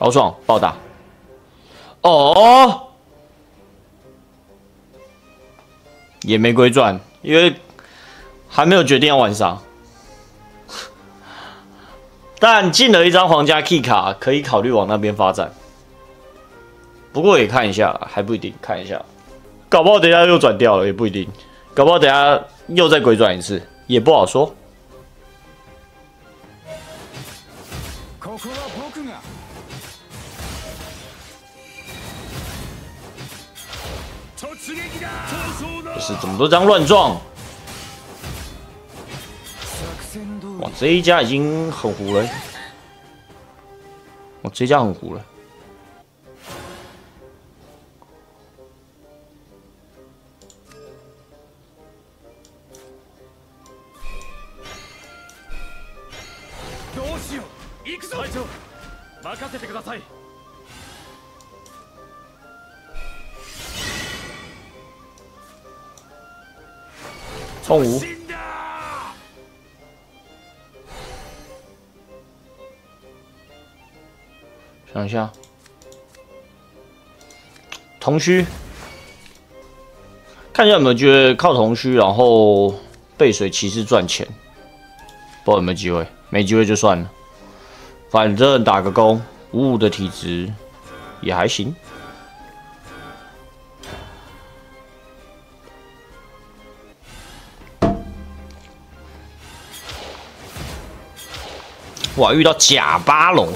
高爽暴打。哦，也没归转，因为还没有决定要玩啥。但进了一张皇家 key 卡，可以考虑往那边发展。不过也看一下，还不一定，看一下，搞不好等下又转掉了，也不一定。搞不好等下又再鬼转一次，也不好说。不是，怎么都这样乱撞？哇，这一家已经很糊了。哇，这一家很糊了。空无，想一下，同虚，看一下有没有觉得靠同虚，然后背水骑士赚钱，不知道有没有机会，没机会就算了，反正打个工，五五的体质也还行。哇！遇到假巴龙，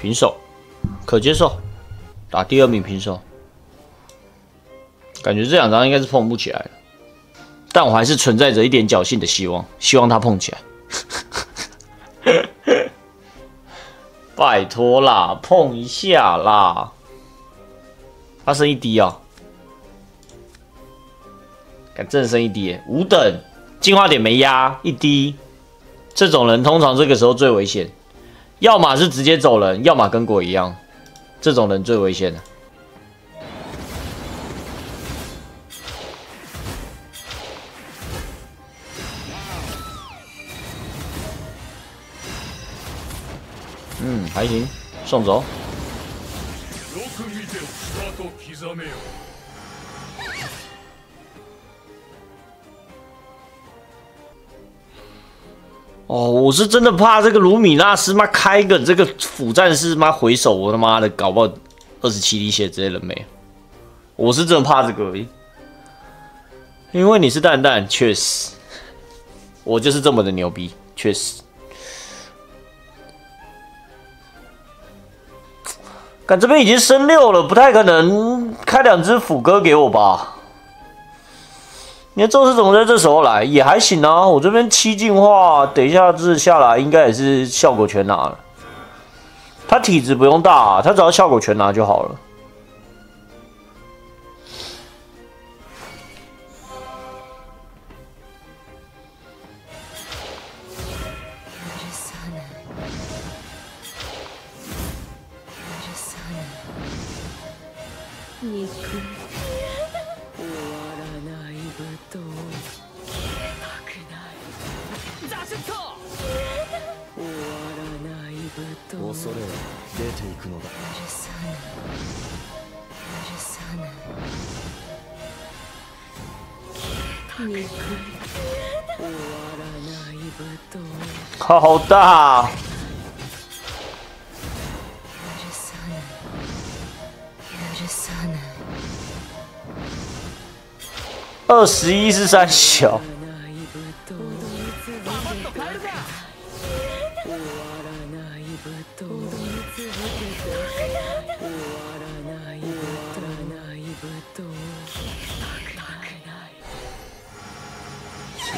平手，可接受。打第二名平手，感觉这两张应该是碰不起来了，但我还是存在着一点侥幸的希望，希望他碰起来。拜托啦，碰一下啦！他升一滴啊！敢正升一滴，五等进化点没压一滴，这种人通常这个时候最危险，要么是直接走人，要么跟鬼一样，这种人最危险的。嗯，还行，送走。哦，我是真的怕这个卢米纳斯妈开个这个辅战士妈回手，我他妈的搞不好二十七滴血直接人没。我是真的怕这个，因为你是蛋蛋，确实，我就是这么的牛逼，确实。看这边已经升六了，不太可能开两只斧哥给我吧？你看宙斯怎么在这时候来也还行啊。我这边七进化，等一下这下来应该也是效果全拿了。他体质不用大，他只要效果全拿就好了。恐れは出ていくのだ。許さない。許さない。終わらない。武好大二十一是三小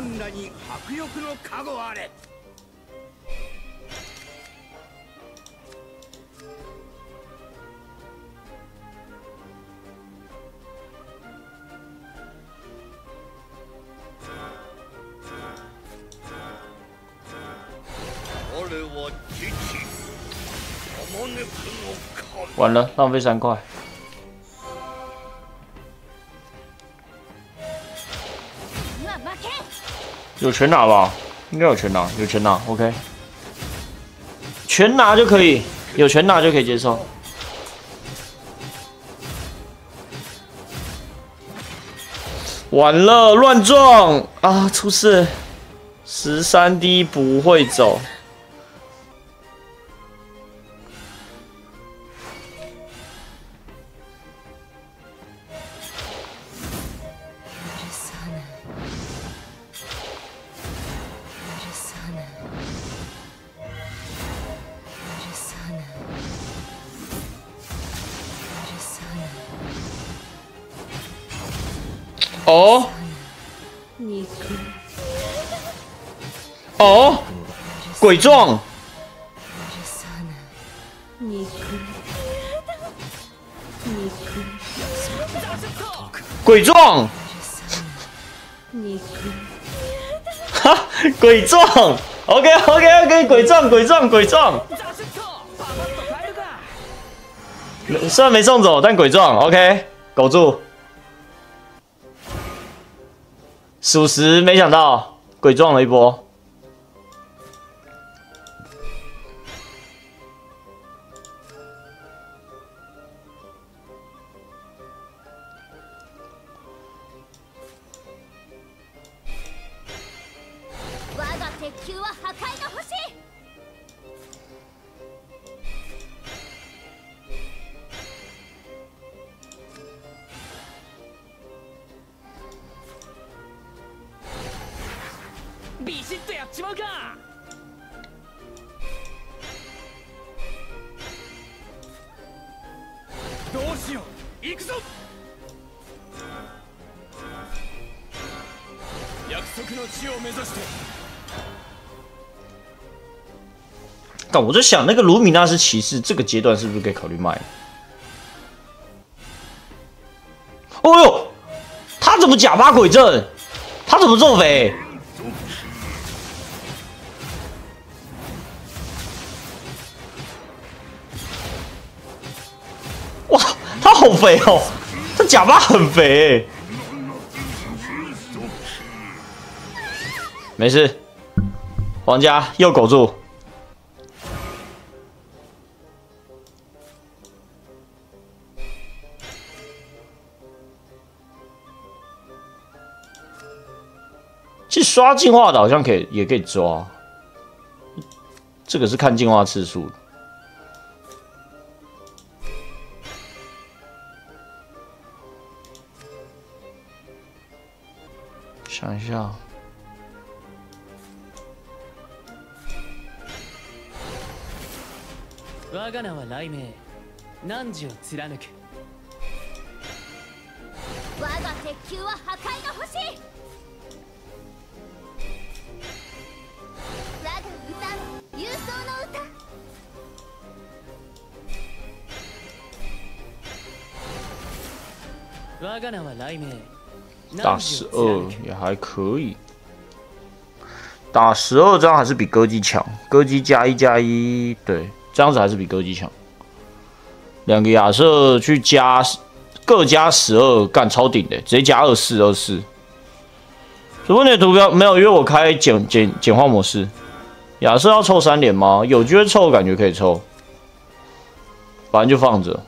君らに迫力の加護あれ完了，浪费三块。有全拿吧？应该有全拿，有全拿，OK。全拿就可以，有全拿就可以接受。完了，乱撞啊！出事，十三 D 不会走。哦，哦，鬼撞，鬼撞，哈，鬼撞，OK OK OK，鬼撞鬼撞鬼撞，虽然没送走，但鬼撞，OK，苟住。属实，没想到鬼撞了一波。どうしよう行くぞ約束の地を目指して但我在想，那个卢米纳斯骑士这个阶段是不是可以考虑卖？哦呦，他怎么假发鬼阵？他怎么这么肥？好肥哦！这假发很肥。没事，皇家又苟住。其实刷进化的好像可以，也可以抓。这个是看进化次数。想一下。我が名は雷鳴。汝を貫く我が鉄球は破壊の星我が歌勇壮の歌。我が名は雷鳴打十二也还可以，打十二张还是比歌姬强，歌姬加一加一，对。这样子还是比歌姬强。两个亚瑟去加，各加十二，干超顶的，直接加二四二四。主播你的图标没有约我开简简简化模式。亚瑟要凑三连吗？有机会凑，感觉可以凑。反正就放着。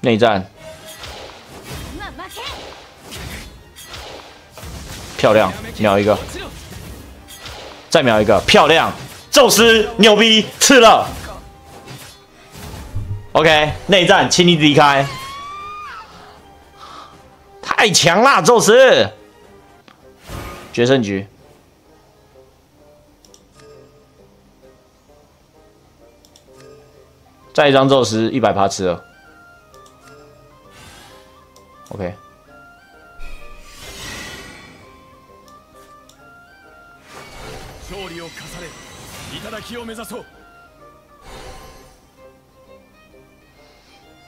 内战。漂亮，秒一个。再秒一个，漂亮！宙斯牛逼，吃了。OK，内战，请你离开。太强了，宙斯！决胜局，再一张宙斯，一百趴吃了。OK，を目指そう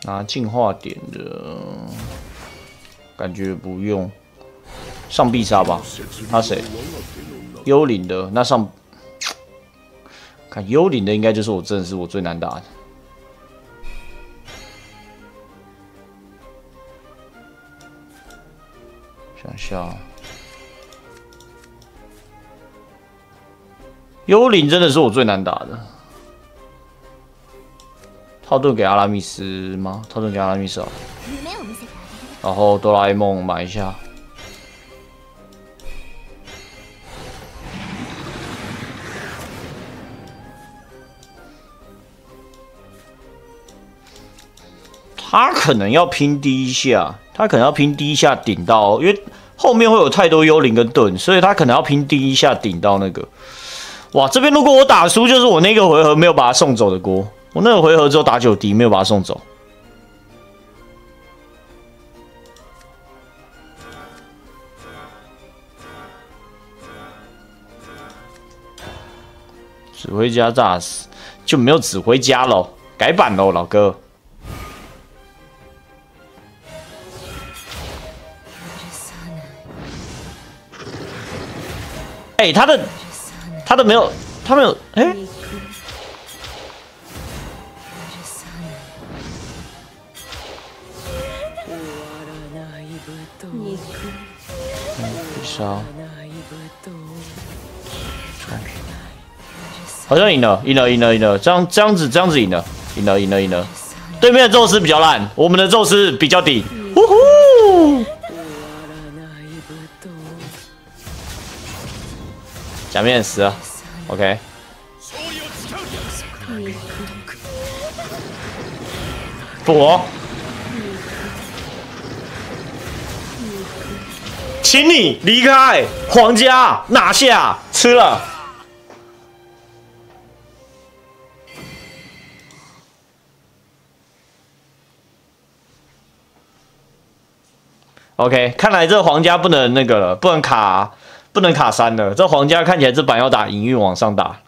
拿进化点的，感觉不用上必杀吧？他谁？幽灵的那上，看幽灵的应该就是我，真的是我最难打的。想一 幽灵真的是我最难打的。套盾给阿拉密斯吗？套盾给阿拉密斯啊。然后哆啦 A 梦买一下。他可能要拼第一下，他可能要拼第一下顶到，因为后面会有太多幽灵跟盾，所以他可能要拼第一下顶到那个。哇，这边如果我打输，就是我那个回合没有把他送走的锅。我那个回合只有打九滴，没有把他送走。指挥家炸死，就没有指挥家喽，改版喽，老哥。哎，他的，他的没有，他没有，哎。杀！好像赢了，赢了，赢了，赢了！这样，这样子，这样子赢了，赢了，赢了，赢了！对面的宙斯比较烂，我们的宙斯比较顶。假面死了，OK。不。请你离开皇家，拿下吃了。OK，看来这皇家不能那个了，不能卡，不能卡三了。这皇家看起来这板要打营运往上打。